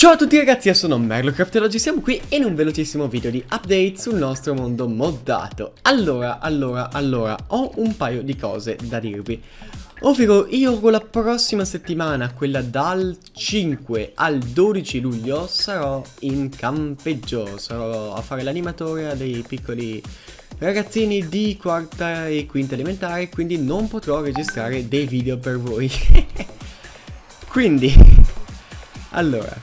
Ciao a tutti ragazzi, io sono Merlocraft e oggi siamo qui in un velocissimo video di update sul nostro mondo moddato. Allora, allora, allora, ho un paio di cose da dirvi. Ovvero, io con la prossima settimana, quella dal 5 al 12 luglio, sarò in campeggio. Sarò a fare l'animatore a dei piccoli ragazzini di quarta e quinta elementare, quindi non potrò registrare dei video per voi. quindi, allora,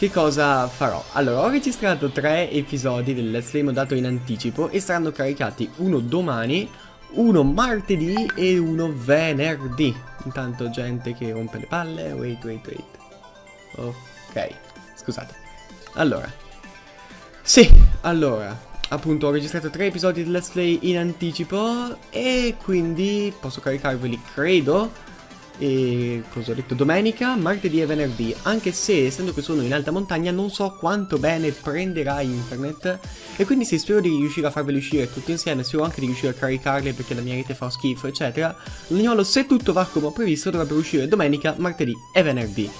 che cosa farò? Allora, ho registrato tre episodi del Let's Play modato in anticipo e saranno caricati uno domani, uno martedì e uno venerdì. Intanto gente che rompe le palle, wait, wait, wait. Ok, scusate. Allora, sì, allora, appunto ho registrato tre episodi del Let's Play in anticipo e quindi posso caricarveli, credo, e cosa ho detto? Domenica, martedì e venerdì. Anche se essendo che sono in alta montagna non so quanto bene prenderà internet. E quindi sì spero di riuscire a farveli uscire tutti insieme. Spero anche di riuscire a caricarli perché la mia rete fa schifo eccetera. L'Agnolo se tutto va come ho previsto dovrebbe uscire domenica, martedì e venerdì.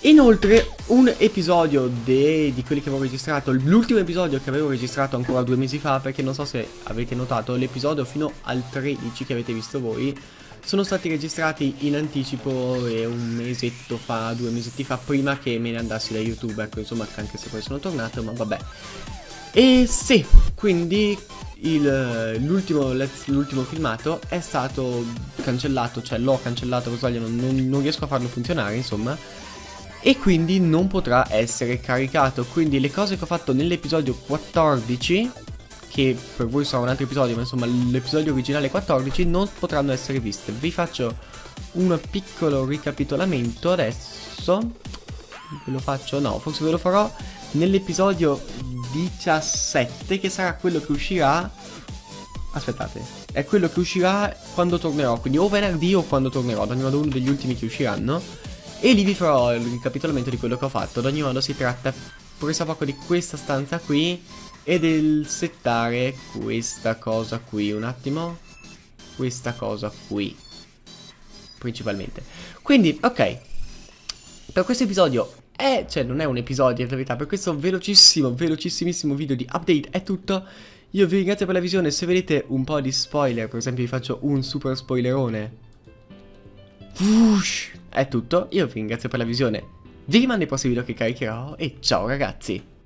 Inoltre un episodio de, di quelli che avevo registrato, l'ultimo episodio che avevo registrato ancora due mesi fa perché non so se avete notato l'episodio fino al 13 che avete visto voi sono stati registrati in anticipo e un mesetto fa, due mesetti fa, prima che me ne andassi da YouTube, ecco insomma anche se poi sono tornato, ma vabbè. E sì, quindi l'ultimo filmato è stato cancellato, cioè l'ho cancellato, per sbaglio non, non riesco a farlo funzionare, insomma e quindi non potrà essere caricato. Quindi le cose che ho fatto nell'episodio 14 che per voi sarà un altro episodio, ma insomma l'episodio originale 14 non potranno essere viste. Vi faccio un piccolo ricapitolamento adesso. Ve lo faccio? No, forse ve lo farò nell'episodio 17 che sarà quello che uscirà Aspettate, è quello che uscirà quando tornerò, quindi o venerdì o quando tornerò, ad ogni modo uno degli ultimi che usciranno. E lì vi farò il ricapitolamento di quello che ho fatto, ad ogni modo si tratta presso poco di questa stanza qui e del settare questa cosa qui un attimo. Questa cosa qui principalmente. Quindi ok. Per questo episodio è cioè non è un episodio in verità per questo velocissimo velocissimissimo video di update è tutto. Io vi ringrazio per la visione. Se vedete un po' di spoiler per esempio vi faccio un super spoilerone. Ush, è tutto. Io vi ringrazio per la visione. Vi rimando ai prossimi video che caricherò. E ciao ragazzi